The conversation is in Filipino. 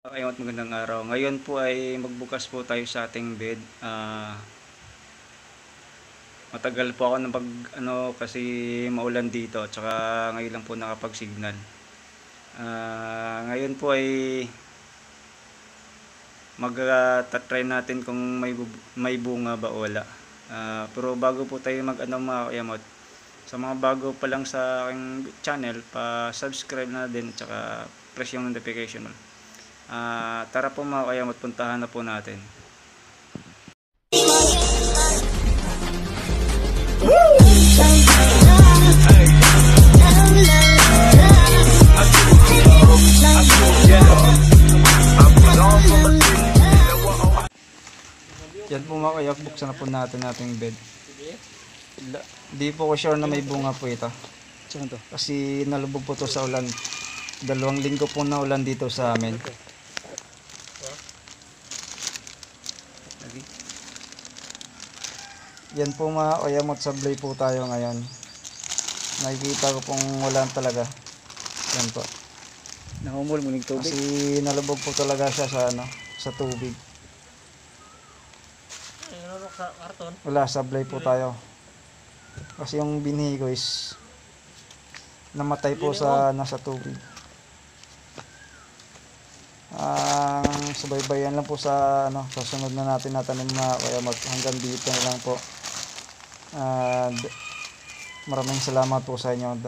Kayo at magandang araw. Ngayon po ay magbukas po tayo sa ating bed. Ah, matagal po ako ng pag ano kasi maulan dito at saka ngayon lang po nakapag-signal. Ah, ngayon po ay mag-try natin kung may may bunga ba o wala. Ah, pero bago po tayo mag ano mga kayamot, sa mga bago pa lang sa aking channel, pa-subscribe na din at saka press yung notification bell. Ah, tara po mga kayamot, puntahan na po natin. Yan po mga kayamot, buksan na po natin ating bed. La- Di po ko sure na may bunga po ito. Kasi nalubog po to sa ulan. Dalawang linggo po na ulan dito sa amin. Lagi. Yan po mga oyamot sablay po tayo ngayon. Nakikita ko pong ulan talaga. Yan po. Nahumol mo ng tubig. Kasi nalubog po talaga siya sa ano, sa tubig. Wala, sablay po tayo. Kasi yung binhi ko is namatay po sa nasa tubig. Ang subaybayan lang po sa ano, sa sunod na natin natanim na kaya mag, hanggang dito na lang po. And maraming salamat po sa inyo.